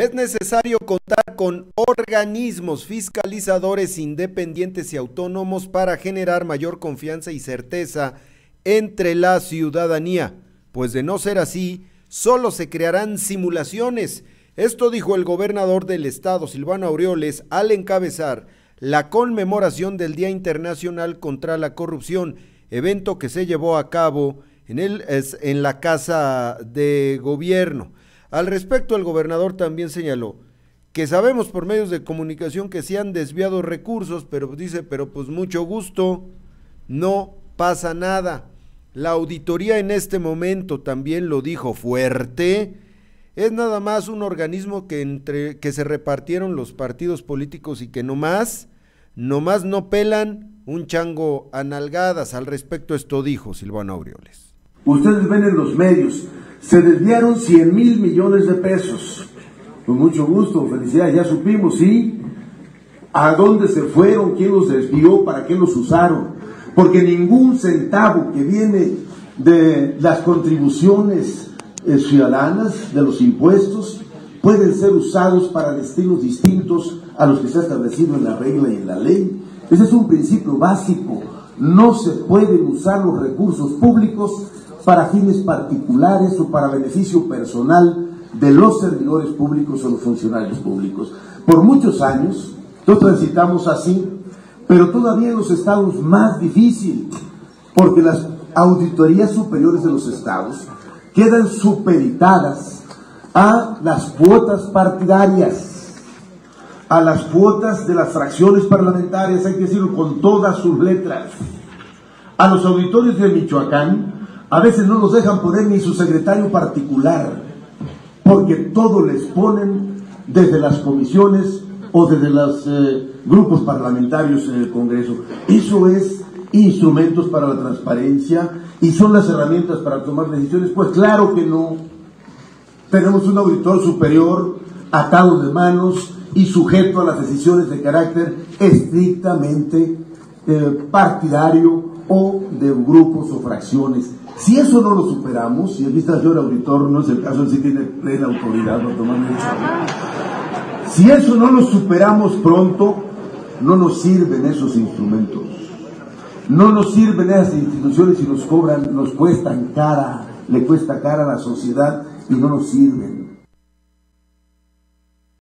Es necesario contar con organismos fiscalizadores independientes y autónomos para generar mayor confianza y certeza entre la ciudadanía, pues de no ser así, solo se crearán simulaciones. Esto dijo el gobernador del estado, Silvano Aureoles, al encabezar la conmemoración del Día Internacional contra la Corrupción, evento que se llevó a cabo en, en la Casa de Gobierno. Al respecto, el gobernador también señaló que sabemos por medios de comunicación que se han desviado recursos, pero dice, pero pues mucho gusto, no pasa nada. La auditoría en este momento también lo dijo fuerte. Es nada más un organismo que entre que se repartieron los partidos políticos y que nomás, nomás no pelan un chango a nalgadas. Al respecto esto dijo Silvano Aureoles. Ustedes ven en los medios se desviaron 100 mil millones de pesos. Con mucho gusto, felicidades, ya supimos, ¿sí? ¿A dónde se fueron? ¿Quién los desvió? ¿Para qué los usaron? Porque ningún centavo que viene de las contribuciones eh, ciudadanas, de los impuestos, pueden ser usados para destinos distintos a los que se ha establecido en la regla y en la ley. Ese es un principio básico. No se pueden usar los recursos públicos para fines particulares o para beneficio personal de los servidores públicos o los funcionarios públicos. Por muchos años, todos transitamos así, pero todavía en los estados más difícil, porque las auditorías superiores de los estados quedan supeditadas a las cuotas partidarias, a las cuotas de las fracciones parlamentarias, hay que decirlo con todas sus letras. A los auditorios de Michoacán a veces no nos dejan poner ni su secretario particular, porque todo les ponen desde las comisiones o desde los eh, grupos parlamentarios en el Congreso. Eso es instrumentos para la transparencia y son las herramientas para tomar decisiones. Pues claro que no. Tenemos un auditor superior atado de manos y sujeto a las decisiones de carácter estrictamente eh, partidario o de grupos o fracciones. Si eso no lo superamos, si aquí está el señor auditor, no es el caso, él sí tiene plena autoridad para tomar Si eso no lo superamos pronto, no nos sirven esos instrumentos. No nos sirven esas instituciones y nos cobran, nos cuestan cara, le cuesta cara a la sociedad y no nos sirven.